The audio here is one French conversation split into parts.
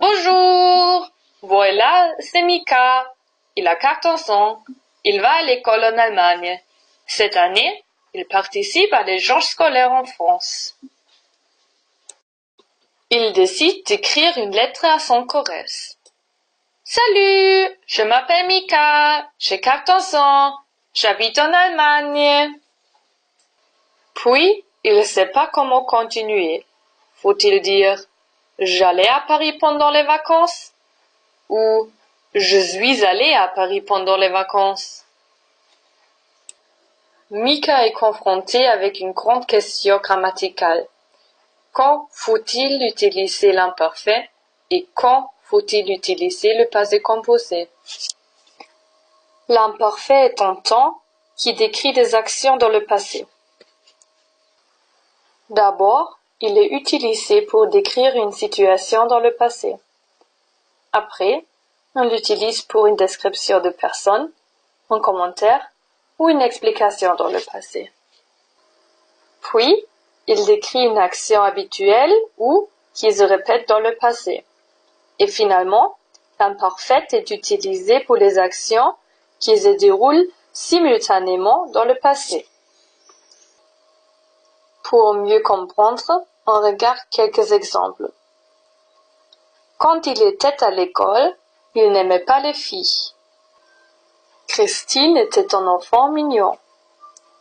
Bonjour! Voilà, c'est Mika. Il a quatorze ans. Il va à l'école en Allemagne. Cette année, il participe à l'échange scolaire en France. Il décide d'écrire une lettre à son chorès. Salut, je m'appelle Mika, j'ai quatorze ans, j'habite en Allemagne. Puis, il ne sait pas comment continuer. Faut-il dire j'allais à Paris pendant les vacances ou je suis allé à Paris pendant les vacances Mika est confronté avec une grande question grammaticale. Quand faut-il utiliser l'imparfait et quand faut-il utiliser le passé composé? L'imparfait est un temps qui décrit des actions dans le passé. D'abord, il est utilisé pour décrire une situation dans le passé. Après, on l'utilise pour une description de personne, un commentaire ou une explication dans le passé. Puis, il décrit une action habituelle ou qui se répète dans le passé. Et finalement, l'imparfait est utilisé pour les actions qui se déroulent simultanément dans le passé. Pour mieux comprendre, on regarde quelques exemples. Quand il était à l'école, il n'aimait pas les filles. Christine était un enfant mignon.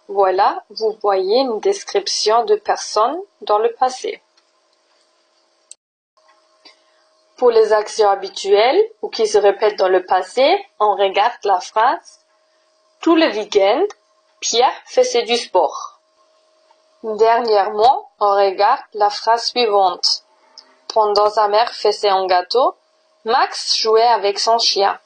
Voilà, vous voyez une description de personne dans le passé. Pour les actions habituelles ou qui se répètent dans le passé, on regarde la phrase Tout le week-end, Pierre faisait du sport. Dernièrement, on regarde la phrase suivante. Pendant sa mère faisait un gâteau, Max jouait avec son chien.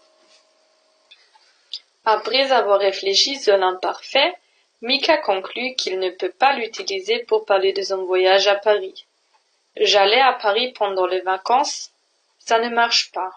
Après avoir réfléchi sur l'imparfait, Mika conclut qu'il ne peut pas l'utiliser pour parler de son voyage à Paris. J'allais à Paris pendant les vacances, ça ne marche pas.